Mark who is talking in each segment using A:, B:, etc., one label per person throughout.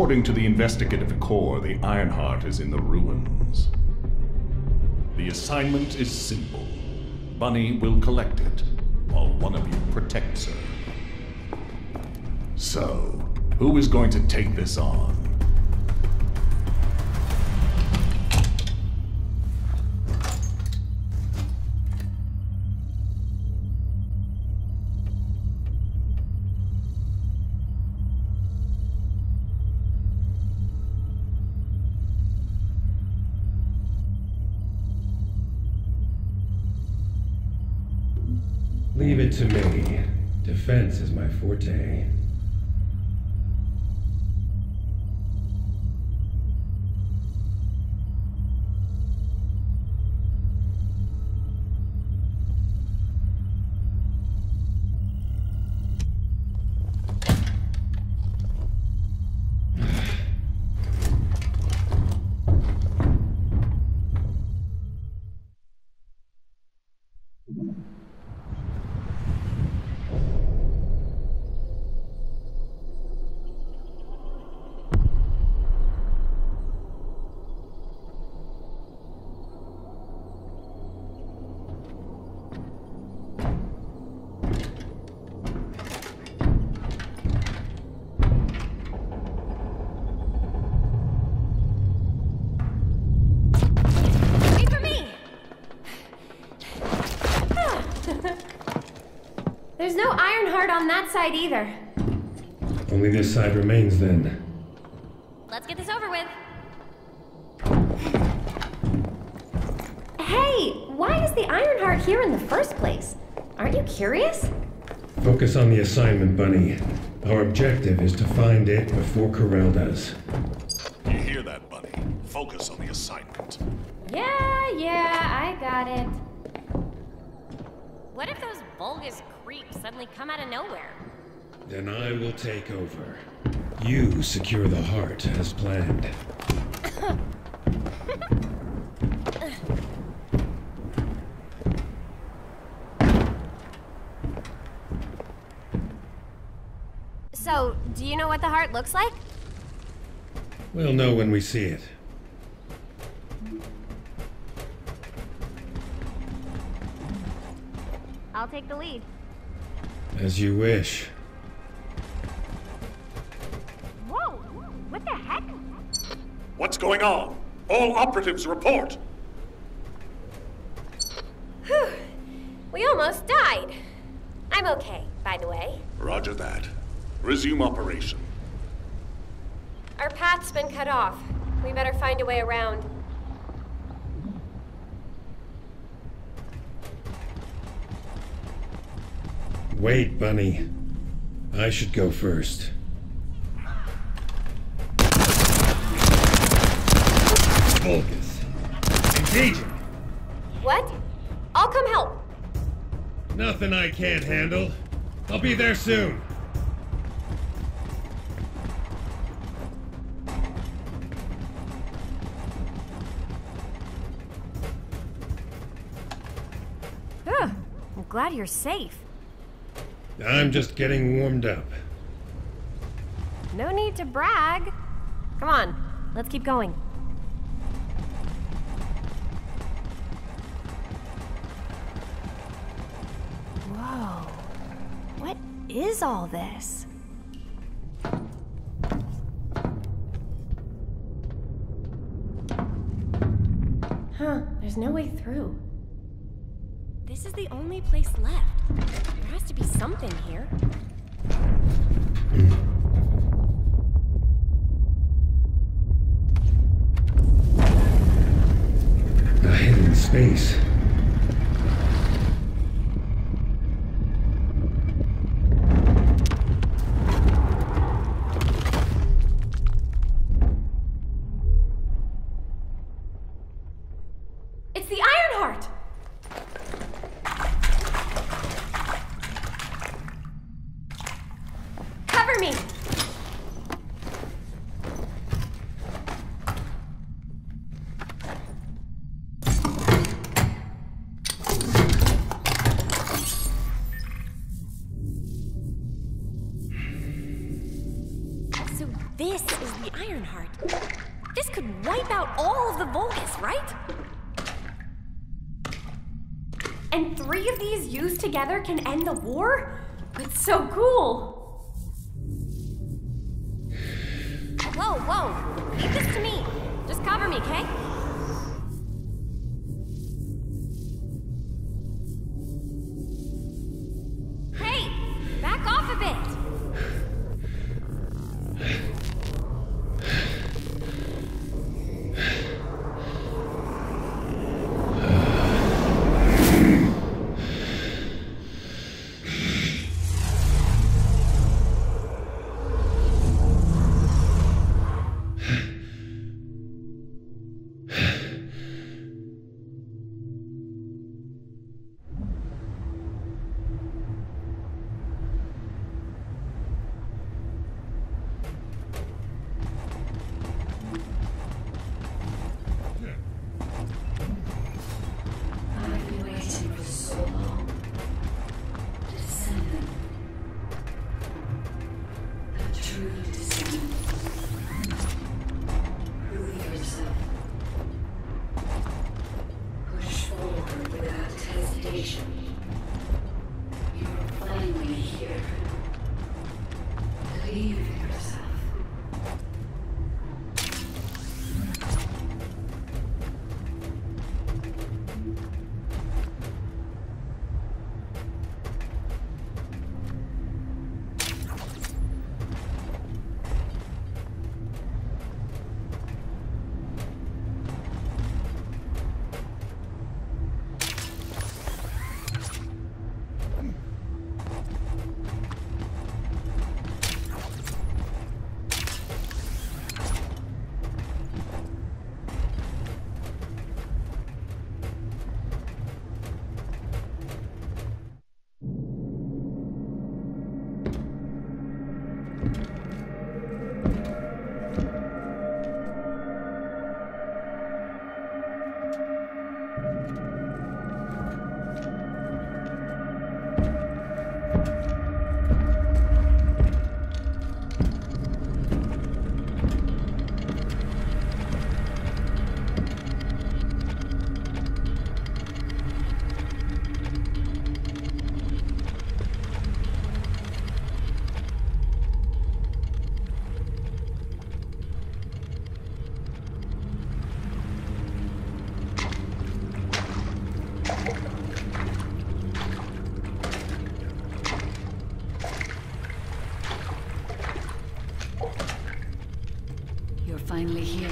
A: According to the investigative core, the Ironheart is in the ruins. The assignment is simple. Bunny will collect it, while one of you protects her. So, who is going to take this on?
B: Leave it to me. Defense is my forte.
C: There's no Ironheart on that side either.
B: Only this side remains then.
C: Let's get this over with. Hey, why is the Ironheart here in the first place? Aren't you curious?
B: Focus on the assignment, Bunny. Our objective is to find it before Karel does.
A: You hear that, Bunny? Focus on the assignment.
C: Yeah, yeah, I got it. What if those Vulgus creep suddenly come out of nowhere?
B: Then I will take over. You secure the heart as planned.
C: So, do you know what the heart looks like?
B: We'll know when we see it.
C: I'll take the lead.
B: As you wish.
C: Whoa! What the heck?
A: What's going on? All operatives report!
C: Whew. We almost died. I'm okay, by the way.
A: Roger that. Resume operation.
C: Our path's been cut off. We better find a way around.
B: Wait, Bunny. I should go first. Vulgus. Engaging.
C: What? I'll come help.
B: Nothing I can't handle. I'll be there soon.
C: Ugh, I'm glad you're safe.
B: I'm just getting warmed up.
C: No need to brag. Come on, let's keep going. Whoa. What is all this? Huh, there's no way through. This is the only place left. Has to be something here. Hmm.
B: A hidden space.
C: It's the Ironheart! Cover me! So This is the Ironheart. This could wipe out all of the Vulgus, right? And three of these used together can end the war? It's so cool!
D: You're finally here.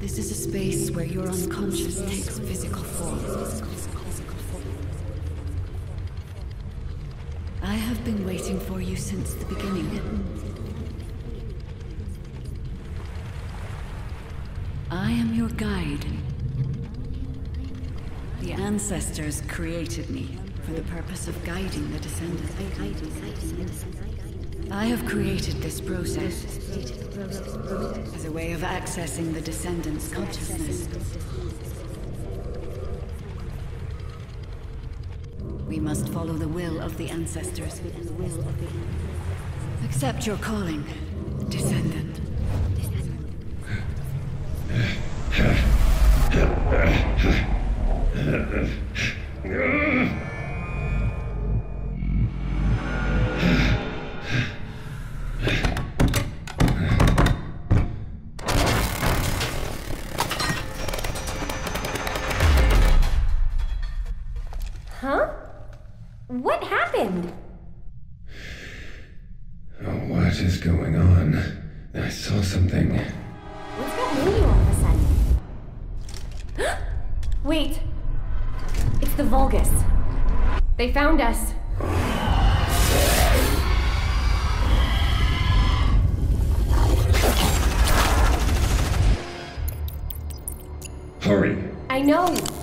D: This is a space where your unconscious takes physical form. I have been waiting for you since the beginning. I am your guide. The ancestors created me for the purpose of guiding the descendants. I have created this process as a way of accessing the descendants' consciousness. We must follow the will of the ancestors. Accept your calling, descendant.
B: I saw something.
C: What's got Mooney all of a sudden? Wait! It's the Vulgus. They found us.
B: Hurry!
C: I know.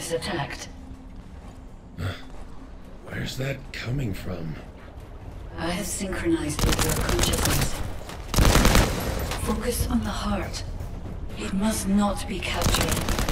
D: Vulgus attacked.
B: Where's that coming from?
D: I have synchronized with your consciousness. Focus on the heart. It must not be captured.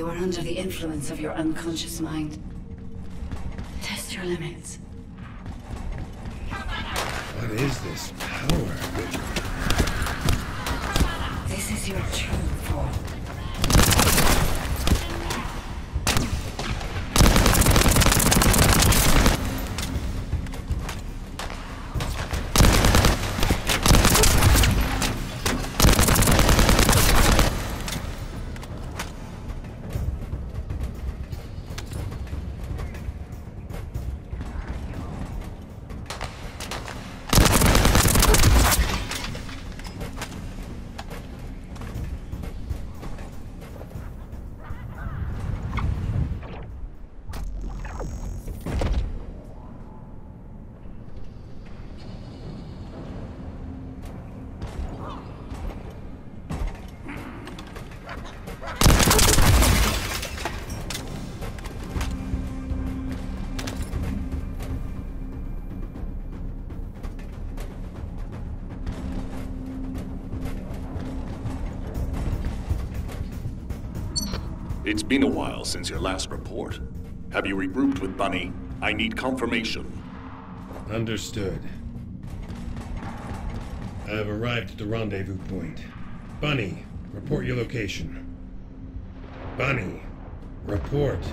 D: You are under the influence of your unconscious mind. Test your limits.
B: What is this power?
D: This is your true form.
A: It's been a while since your last report. Have you regrouped with Bunny? I need confirmation.
B: Understood. I have arrived at the rendezvous point. Bunny, report your location. Bunny, report.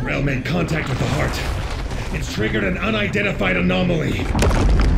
B: Karel made contact with the heart. It's triggered an unidentified anomaly.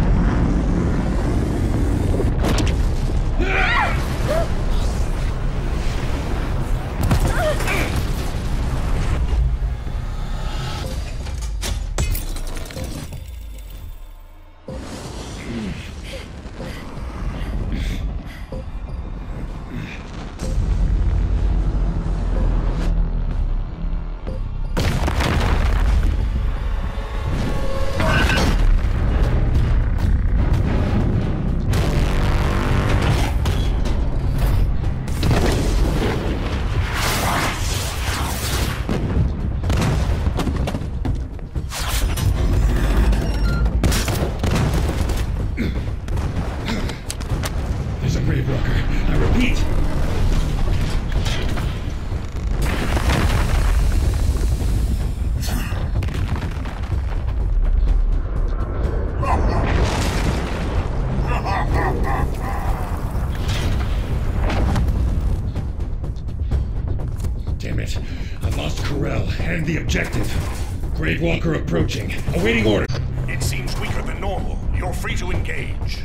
A: Engage.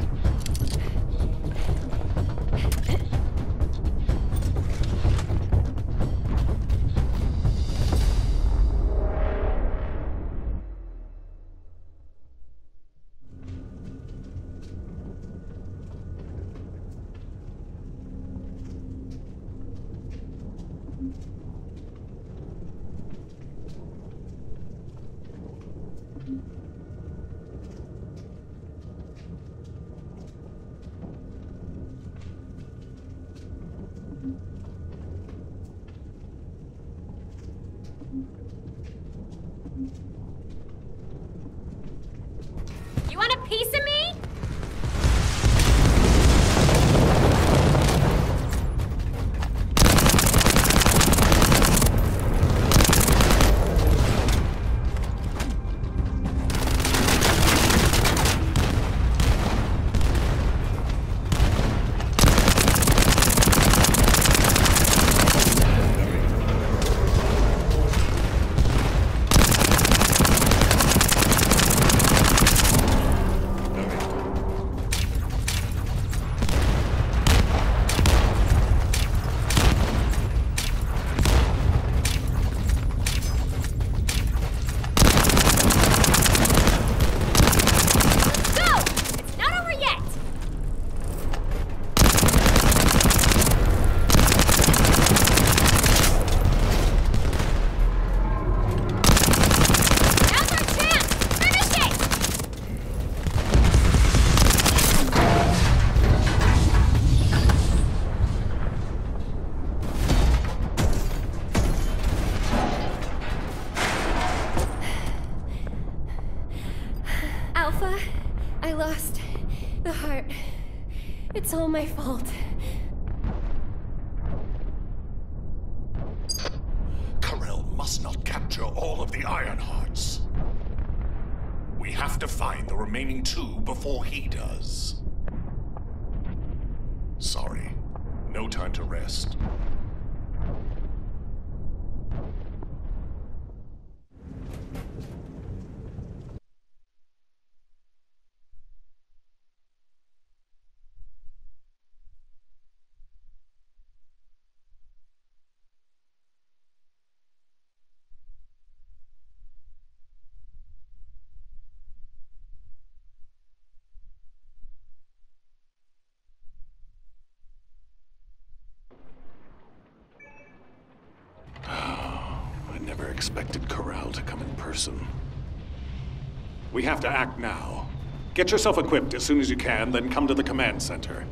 C: Piece of me? It's all my fault.
A: Karel must not capture all of the Iron Hearts. We have to find the remaining two before he does. Sorry. No time to rest. Expected Karel to come in person. We have to act now. Get yourself equipped as soon as you can, then come to the command center.